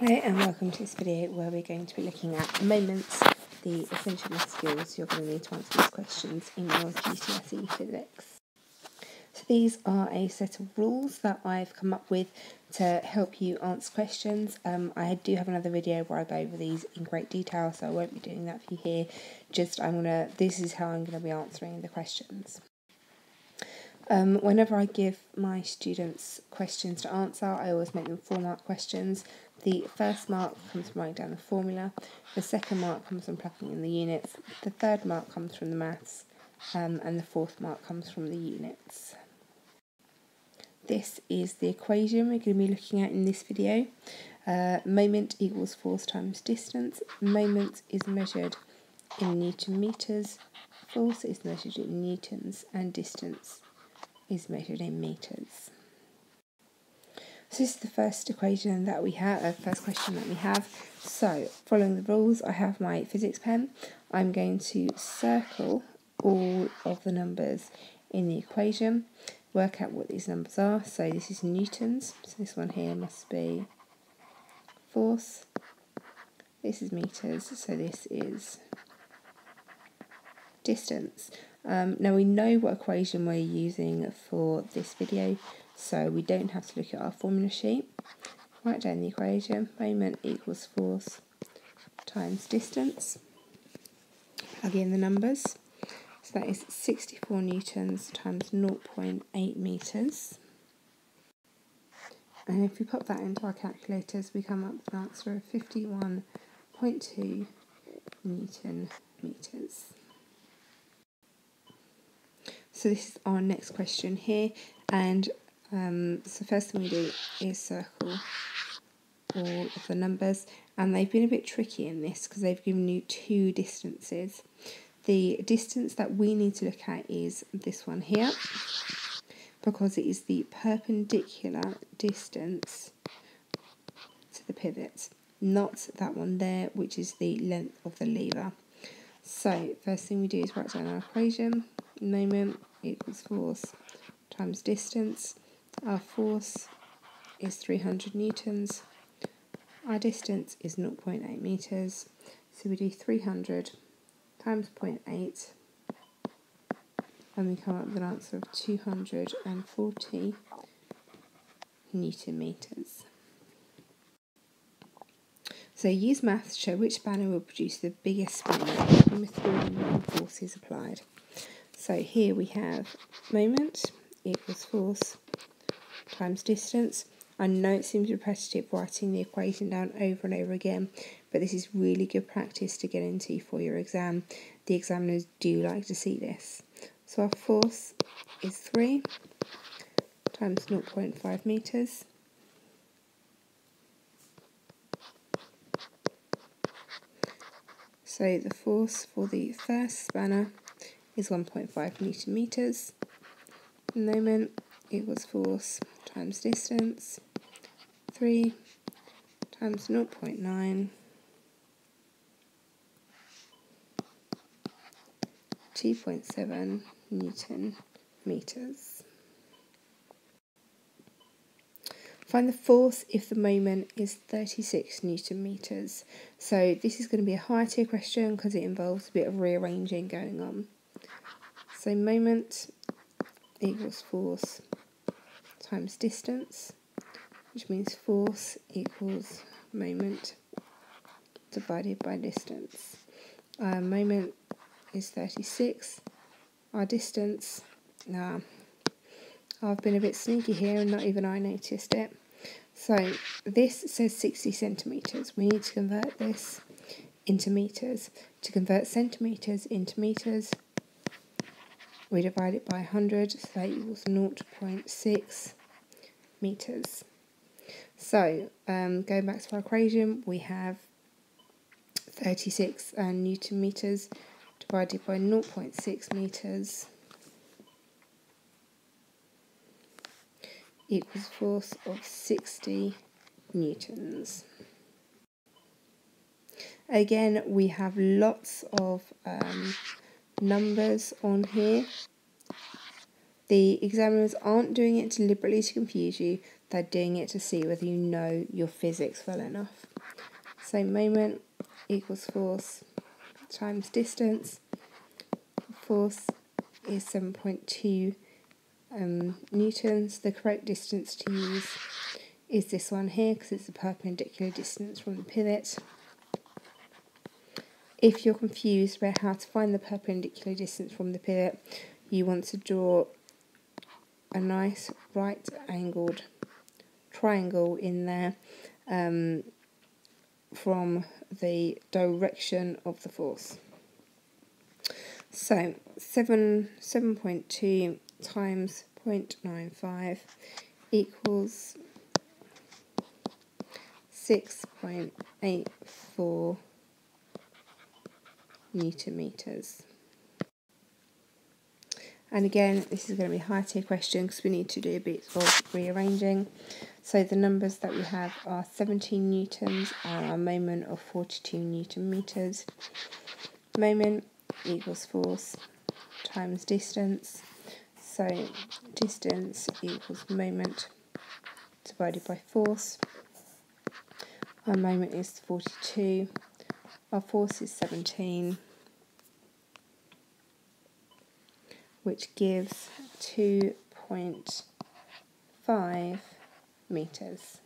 Hello and welcome to this video where we're going to be looking at moments, the essential skills you're going to need to answer these questions in your GCSE physics. So these are a set of rules that I've come up with to help you answer questions. Um, I do have another video where I go over these in great detail so I won't be doing that for you here. Just I'm gonna, this is how I'm going to be answering the questions. Um, whenever I give my students questions to answer, I always make them four mark questions. The first mark comes from writing down the formula, the second mark comes from plugging in the units, the third mark comes from the maths, um, and the fourth mark comes from the units. This is the equation we're going to be looking at in this video. Uh, moment equals force times distance. Moment is measured in newton meters, force is measured in newtons, and distance is measured in meters. So this is the first equation that we have, uh, first question that we have. So following the rules, I have my physics pen. I'm going to circle all of the numbers in the equation, work out what these numbers are. So this is newtons, so this one here must be force. This is meters, so this is distance. Um, now we know what equation we're using for this video, so we don't have to look at our formula sheet. Write down the equation, moment equals force times distance. Plug in the numbers. So that is 64 newtons times 0.8 metres. And if we pop that into our calculators, we come up with an answer of 51.2 newton metres. So this is our next question here, and um, so first thing we do is circle all of the numbers, and they've been a bit tricky in this because they've given you two distances. The distance that we need to look at is this one here, because it is the perpendicular distance to the pivot, not that one there, which is the length of the lever. So first thing we do is write down our equation, moment equals force times distance. Our force is 300 newtons. Our distance is 0.8 meters. So we do 300 times 0.8 and we come up with an answer of 240 newton meters. So use maths to show which spanner will produce the biggest spin the three forces applied. So here we have moment equals force times distance. I know it seems repetitive writing the equation down over and over again, but this is really good practice to get into for your exam. The examiners do like to see this. So our force is 3 times 0.5 metres. So the force for the first spanner is 1.5 newton meters. Moment equals force times distance, 3 times 0.9 2.7 newton meters. Find the force if the moment is 36 newton meters. So this is going to be a higher tier question because it involves a bit of rearranging going on. So moment equals force times distance, which means force equals moment divided by distance. Our moment is 36. Our distance, nah, I've been a bit sneaky here and not even I noticed it. So this says 60 centimetres. We need to convert this into metres. To convert centimetres into metres, we divide it by 100, so that equals 0.6 meters. So, um, going back to our equation, we have 36 uh, newton meters divided by 0.6 meters equals force of 60 newtons. Again, we have lots of um, numbers on here. The examiners aren't doing it deliberately to confuse you. they're doing it to see whether you know your physics well enough. So moment equals force times distance. Force is 7.2 um, newtons. The correct distance to use is this one here because it's a perpendicular distance from the pivot. If you're confused about how to find the perpendicular distance from the pivot, you want to draw a nice right angled triangle in there um, from the direction of the force. So 7, 7.2 times 0.95 equals 6.84 newton meters. And again, this is going to be a high tier question because we need to do a bit of rearranging. So the numbers that we have are 17 newtons and a moment of 42 newton meters. Moment equals force times distance. So distance equals moment divided by force. Our moment is 42. Our force is 17. which gives 2.5 meters.